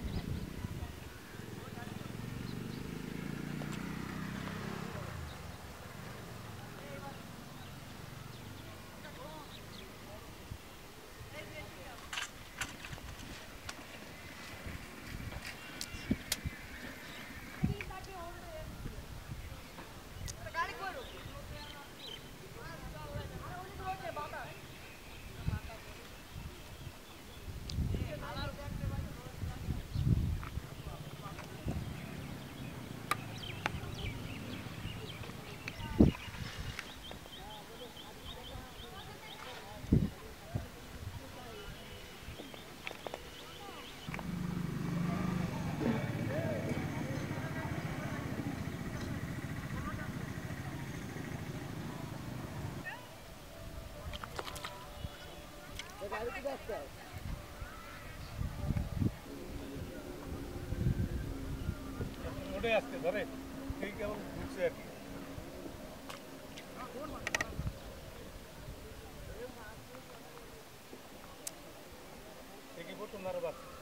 five minutes. ওটাই আসতে ধরে। ঠিক কেমন ঘুরছে আর কি। ঠিকই পড়তো না বাচ্চা